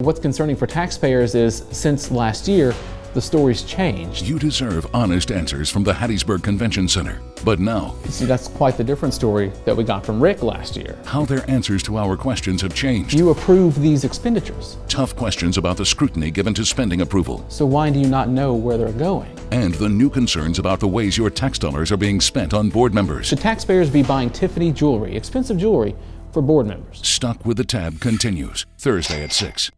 What's concerning for taxpayers is since last year, the story's changed. You deserve honest answers from the Hattiesburg Convention Center. But now, See, that's quite the different story that we got from Rick last year. how their answers to our questions have changed. You approve these expenditures, Tough questions about the scrutiny given to spending approval. so why do you not know where they're going? And the new concerns about the ways your tax dollars are being spent on board members. Should taxpayers be buying Tiffany jewelry, expensive jewelry, for board members? Stuck with the Tab continues Thursday at 6.